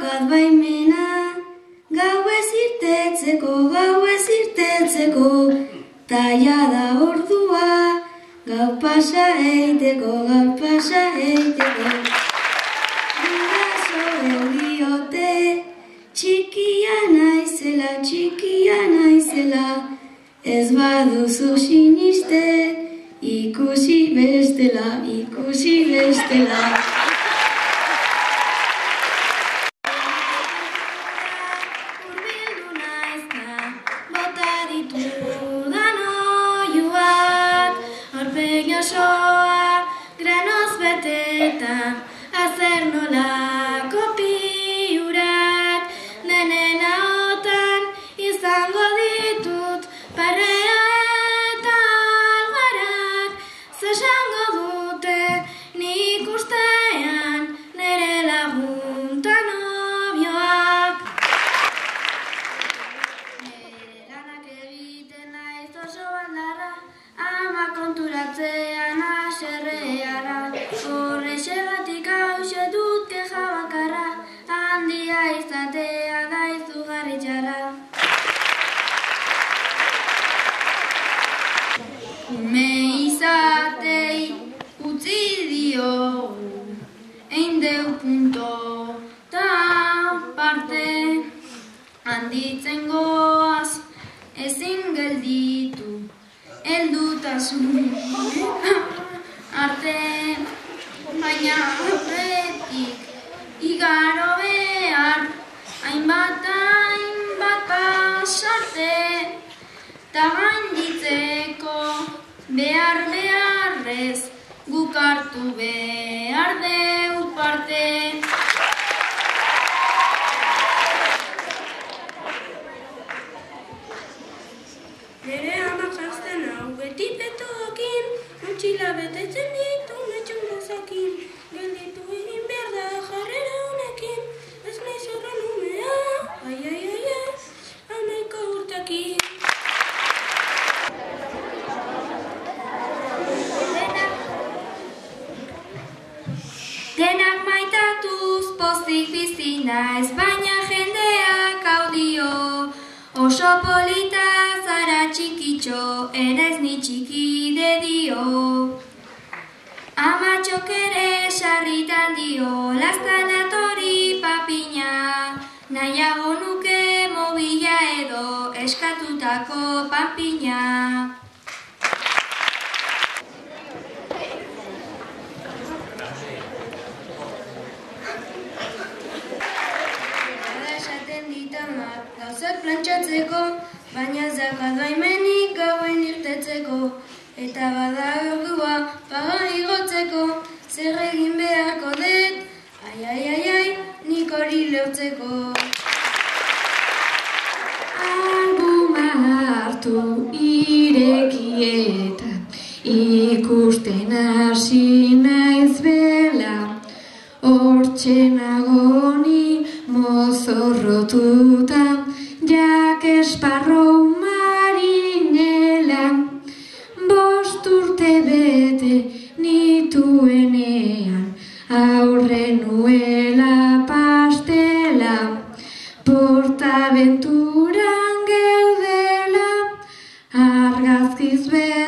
daukat baimena, gau ez irtetzeko, gau ez irtetzeko, taia da ordua, gau pasa eiteko, gau pasa eiteko. Guraso eudiote, txikia naizela, txikia naizela, ez baduzu siniste, ikusi bestela, ikusi bestela. Osoa, granoz beteta, azer nolako bandarra, ama konturatzean aserreara. Horrexegatik hause dut keja bakarra, handia izatea da izugarri txarra. Heldutasun arte baina aurretik igaro behar hainbat hainbat pasarte ta gainditzeko behar beharrez guk hartu behar deu motxila betetzen ditu metxun gozakin. Gelditu egin behar da jarrera honekin, ez naiz horren umea, ai ai ai ai, amaiko urtakin. Denak maitatuz pozik bizi naiz, baina jendeak audio Oso polita txikitxo, enez ni txiki de dio Amatxok ere sarritan dio, lastan atori papina Nahiago nuke mobila edo eskatutako papina gauzak plantxatzeko, baina ez dakat baimenik gauen irtetzeko. Eta bada ordua paga igotzeko, zer egin beharko dut, ai ai ai ai, nik hori lortzeko. Albuma hartu irekieta ikusten hasi naiz bela hortxe nagoni mozorrotuta nituenean aurre nuela pastela Portaventuran geudela, argazkiz bete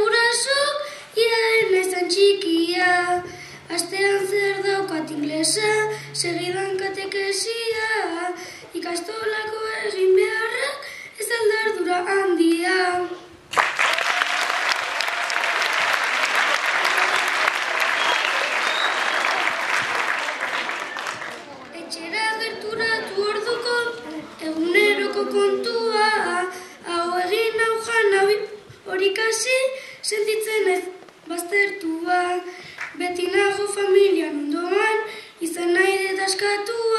guraso, iaren ezan txikia. Astean zer daukat inglesa, segidan katekesia, naizenez baztertua, beti nago familian ondoan, izan nahi detaskatua.